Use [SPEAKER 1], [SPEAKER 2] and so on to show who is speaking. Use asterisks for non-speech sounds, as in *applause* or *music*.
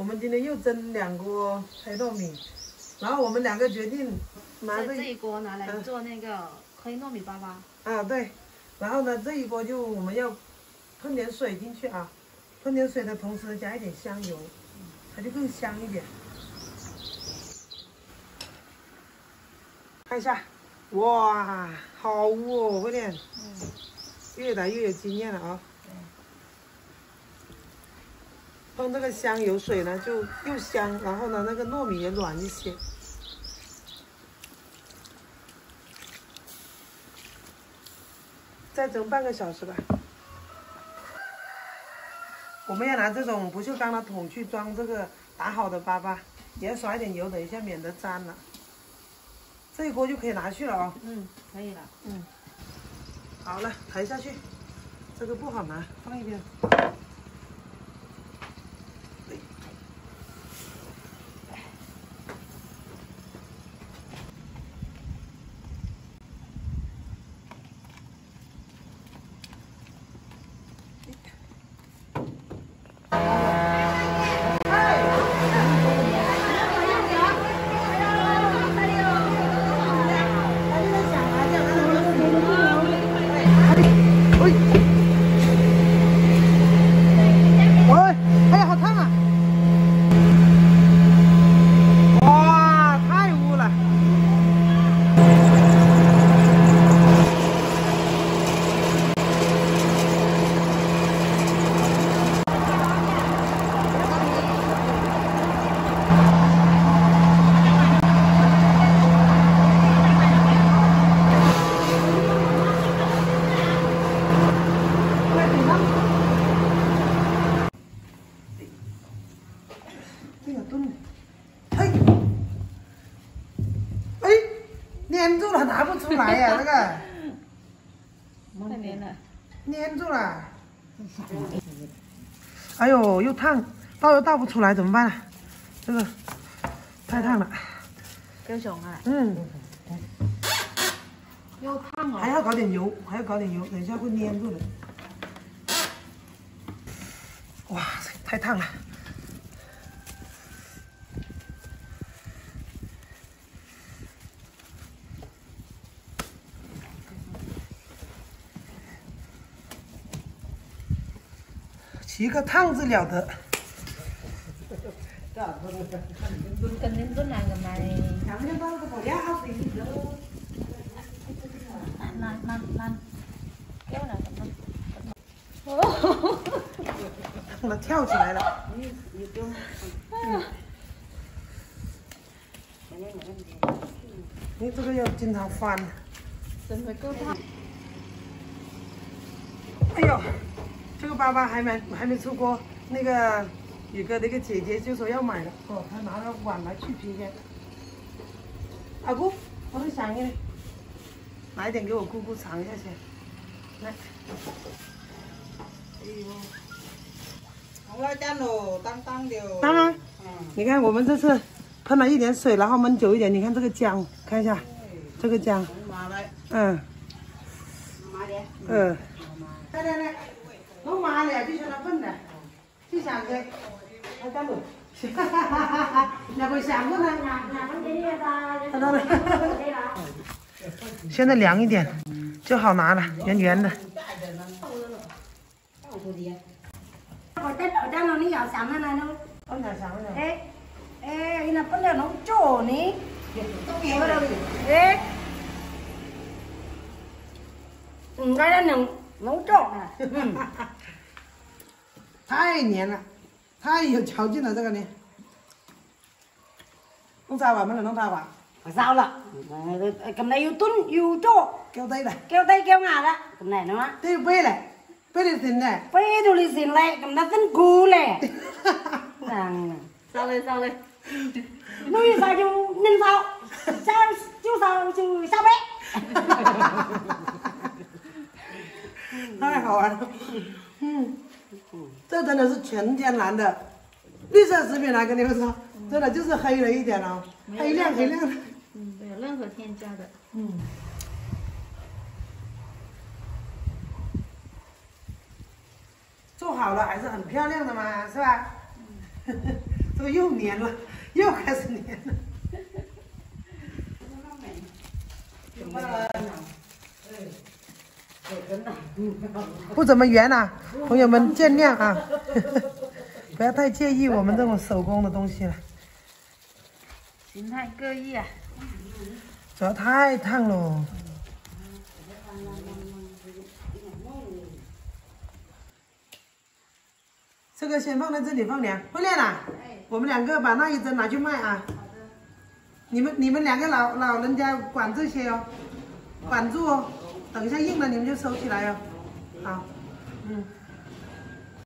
[SPEAKER 1] 我们今天又蒸两锅黑糯米，然后我们两个决定拿这
[SPEAKER 2] 一锅拿来做那个黑糯米粑粑。
[SPEAKER 1] 啊对，然后呢这一锅就我们要喷点水进去啊，喷点水的同时加一点香油，它就更香一点。看一下，哇，好污哦，快点，
[SPEAKER 2] 嗯，
[SPEAKER 1] 越来越有经验了啊。喷这个香油水呢，就又香，然后呢，那个糯米也软一些。再蒸半个小时吧。我们要拿这种不锈钢的桶去装这个打好的粑粑，也要刷一点油，等一下免得粘了。这一锅就可以拿去了啊、
[SPEAKER 2] 嗯，可以了。
[SPEAKER 1] 嗯，好了，抬下去，这个不好拿，放一边。喂，哎呀，好烫啊！哇，太污了。快点上。这个炖，嘿，哎，粘住了，拿不出来呀、*laughs* 那个
[SPEAKER 2] 太黏了。
[SPEAKER 1] 粘住了。哎呦，又烫，倒又倒不出来，怎么办啊？这个太烫了。
[SPEAKER 2] 高雄啊，
[SPEAKER 1] 嗯，
[SPEAKER 2] 又烫
[SPEAKER 1] 还
[SPEAKER 2] 哦。
[SPEAKER 1] 要搞点油，还要搞点油，等一下会粘住的。哇塞，太烫了。洗个烫字了得。哦我跳起来了你这个要经常翻
[SPEAKER 2] 真的够烫
[SPEAKER 1] 哎呦这个粑粑还没还没出锅，那个有个那个姐姐就说要买了，哦，她拿了碗来去皮的。阿姑，我都想你，拿一点给我姑姑尝一下先。来，哎呦，
[SPEAKER 3] 红辣酱喽，当当的。
[SPEAKER 1] 当然，
[SPEAKER 3] 嗯，
[SPEAKER 1] 你看我们这次喷了一点水，然后焖久一点，你看这个姜，看一下。这个姜，嗯。嗯。来来来，弄完了就出来笨了，就想着他干活，现在 *laughs* 凉一点，就好拿了，圆圆的。
[SPEAKER 4] 到处。我我你，我。哎，哎，那不
[SPEAKER 1] 能弄你，都，
[SPEAKER 4] 哎。嗯，刚刚能。nó nó trổ nè
[SPEAKER 1] 太黏了，太有嚼劲了，这个呢。弄啥*laughs* 吧，没能弄啥吧，
[SPEAKER 4] sao là cầm này yêu tuân yêu trổ
[SPEAKER 1] 交代了，
[SPEAKER 4] kêu tay kêu ngà đó cầm này nó
[SPEAKER 1] 这背了，背的紧的。
[SPEAKER 4] phê đồ lì xìn lại cầm nó tân cú lẻ *laughs* rằng
[SPEAKER 2] Sao lên, sao lên.
[SPEAKER 4] nuôi sao chú nên sao sao chú sao chú sao bé *laughs*
[SPEAKER 1] 太好玩了，嗯，这真的是纯天然的。绿色食品来跟你们说，真的就是黑了一点哦，黑亮黑亮。的，
[SPEAKER 2] 嗯，没有任何添加的。
[SPEAKER 1] 嗯。做好了还是很漂亮的嘛，是吧？嗯、*laughs* 这个又粘了，又开始粘了。*laughs* *laughs* 不怎么圆呐、朋友们见谅啊，*laughs* 不要太介意我们这种手工的东西了，
[SPEAKER 2] 形态各异啊。
[SPEAKER 1] 主要太烫了。这个先放在这里放凉，慧莲呐，我们两个把那一针拿去卖啊。你们你们两个老老人家管这些哦，管住哦，等一下硬了你们就收起来哦。好，嗯。